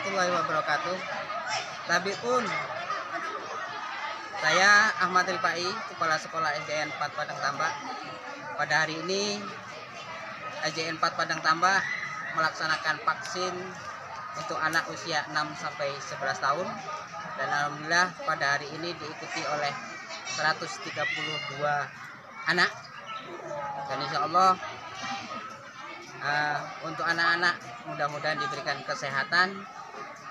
cabai pun. Saya Ahmad Rifai, Kepala Sekolah SDN 4 Padang Tambak. Pada hari ini SDN 4 Padang Tambak melaksanakan vaksin untuk anak usia 6 sampai 11 tahun dan alhamdulillah pada hari ini diikuti oleh 132 anak dan insya Allah uh, untuk anak-anak mudah-mudahan diberikan kesehatan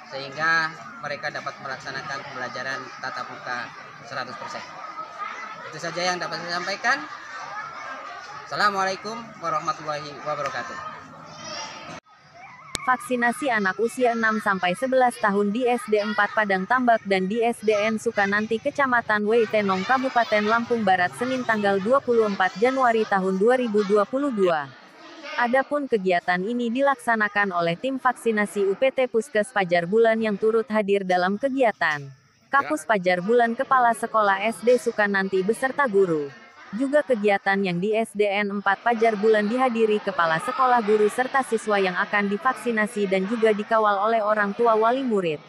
sehingga mereka dapat melaksanakan pembelajaran tatap muka 100%. Itu saja yang dapat saya sampaikan. Assalamualaikum warahmatullahi wabarakatuh. Vaksinasi anak usia 6 sampai 11 tahun di SD 4 Padang Tambak dan di SDN Sukananti Kecamatan Weitenong Kabupaten Lampung Barat Senin tanggal 24 Januari tahun 2022. Adapun kegiatan ini dilaksanakan oleh tim vaksinasi UPT Puskes Pajar Bulan yang turut hadir dalam kegiatan. Kapus Pajar Bulan Kepala Sekolah SD Sukananti beserta guru. Juga kegiatan yang di SDN 4 Pajar Bulan dihadiri kepala sekolah guru serta siswa yang akan divaksinasi dan juga dikawal oleh orang tua wali murid.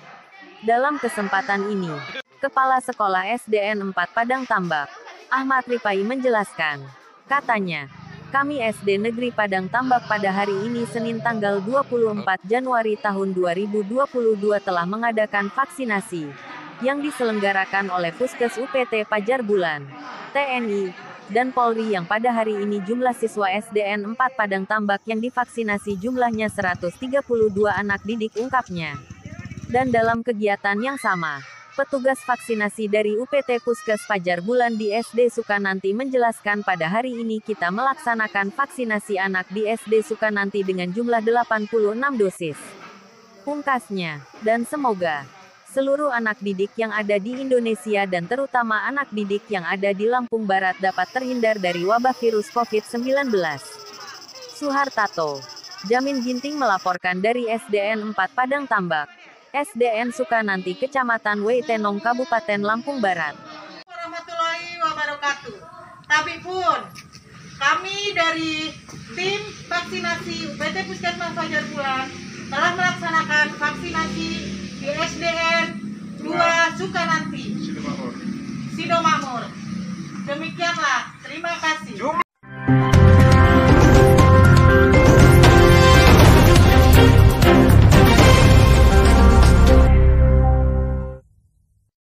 Dalam kesempatan ini, Kepala Sekolah SDN 4 Padang Tambak, Ahmad Rifai menjelaskan, katanya, kami SD Negeri Padang Tambak pada hari ini Senin tanggal 24 Januari tahun 2022 telah mengadakan vaksinasi yang diselenggarakan oleh Puskes UPT Pajar Bulan, TNI, dan Polri yang pada hari ini jumlah siswa SDN 4 Padang Tambak yang divaksinasi jumlahnya 132 anak didik ungkapnya. Dan dalam kegiatan yang sama, petugas vaksinasi dari UPT Puskes Pajar Bulan di SD Sukananti menjelaskan pada hari ini kita melaksanakan vaksinasi anak di SD Sukananti dengan jumlah 86 dosis. Pungkasnya, dan semoga seluruh anak didik yang ada di Indonesia dan terutama anak didik yang ada di Lampung Barat dapat terhindar dari wabah virus COVID-19. Suhartato, Jamin Ginting melaporkan dari SDN 4 Padang Tambak, SDN Sukananti Kecamatan Weitenong Kabupaten Lampung Barat. warahmatullahi wabarakatuh. Tapi pun kami dari tim vaksinasi UPT Puskesmas Fajar Bulan telah melaksanakan vaksinasi di SDN 2 Sukananti, Sido Makmur. Demikianlah, terima kasih.